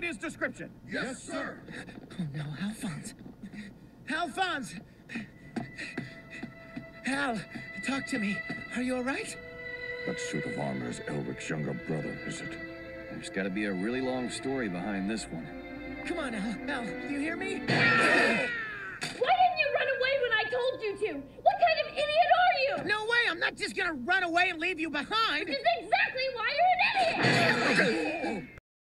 description? Yes, sir. Oh no, Alphonse. Alphonse! Al, talk to me. Are you all right? What suit of armor is Elric's younger brother, is it? There's got to be a really long story behind this one. Come on, Al. Al, do you hear me? Why didn't you run away when I told you to? What kind of idiot are you? No way! I'm not just gonna run away and leave you behind! This is exactly why!